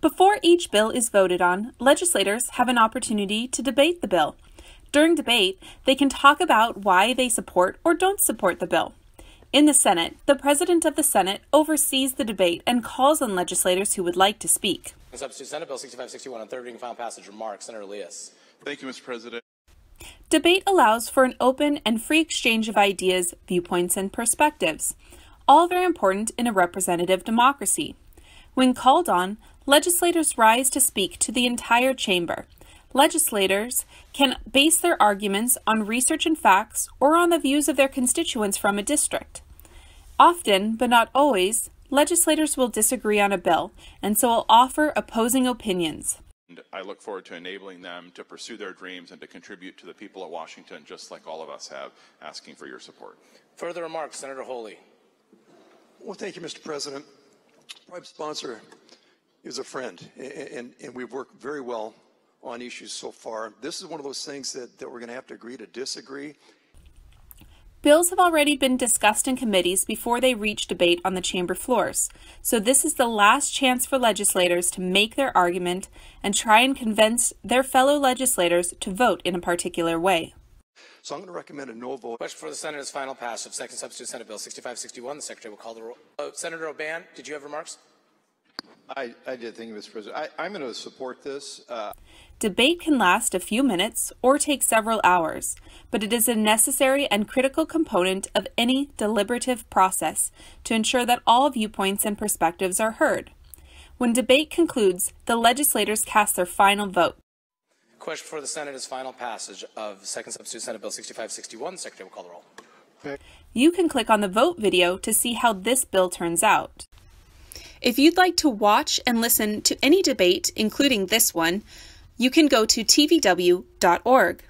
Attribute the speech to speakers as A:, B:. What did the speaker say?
A: Before each bill is voted on, legislators have an opportunity to debate the bill. During debate, they can talk about why they support or don't support the bill. In the Senate, the President of the Senate oversees the debate and calls on legislators who would like to speak.
B: Substitute Senate Bill 6561 on third reading, final passage. Remarks. Senator Elias.
C: Thank you, Mr. President.
A: Debate allows for an open and free exchange of ideas, viewpoints, and perspectives, all very important in a representative democracy. When called on, legislators rise to speak to the entire chamber. Legislators can base their arguments on research and facts or on the views of their constituents from a district. Often, but not always, legislators will disagree on a bill and so will offer opposing opinions.
C: And I look forward to enabling them to pursue their dreams and to contribute to the people of Washington, just like all of us have, asking for your support.
B: Further remarks. Senator Holy.
D: Well, thank you, Mr. President. Prime sponsor is a friend, and, and, and, we've worked very well on issues so far. This is one of those things that, that we're going to have to agree to disagree.
A: Bills have already been discussed in committees before they reach debate on the chamber floors, so this is the last chance for legislators to make their argument and try and convince their fellow legislators to vote in a particular way.
D: So I'm going to recommend a no vote.
B: Question for the Senate is final passage. Second substitute Senate Bill 6561. The Secretary will call the roll. Uh, Senator O'Ban, did you have remarks?
E: I, I did. think, you, Mr. President. I, am going to support this. Uh...
A: Debate can last a few minutes or take several hours, but it is a necessary and critical component of any deliberative process to ensure that all viewpoints and perspectives are heard. When debate concludes, the legislators cast their final vote.
B: Question for the Senate is final passage of Second Substitute Senate Bill 6561. The Secretary will call the roll.
A: You can click on the vote video to see how this bill turns out. If you'd like to watch and listen to any debate, including this one, you can go to tvw.org.